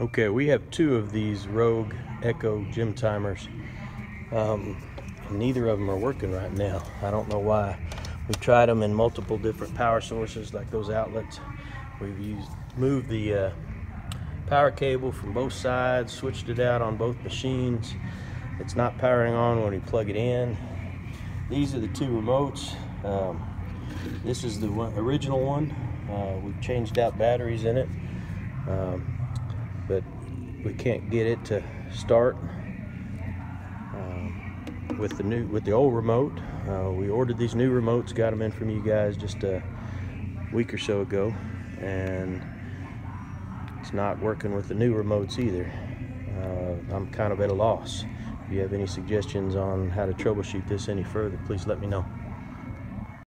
Okay, we have two of these Rogue Echo gym timers. Um, neither of them are working right now. I don't know why. We've tried them in multiple different power sources like those outlets. We've used moved the uh, power cable from both sides, switched it out on both machines. It's not powering on when you plug it in. These are the two remotes. Um, this is the one, original one. Uh, we've changed out batteries in it. Um, but we can't get it to start um, with the new with the old remote. Uh, we ordered these new remotes got them in from you guys just a week or so ago and it's not working with the new remotes either. Uh, I'm kind of at a loss. If you have any suggestions on how to troubleshoot this any further please let me know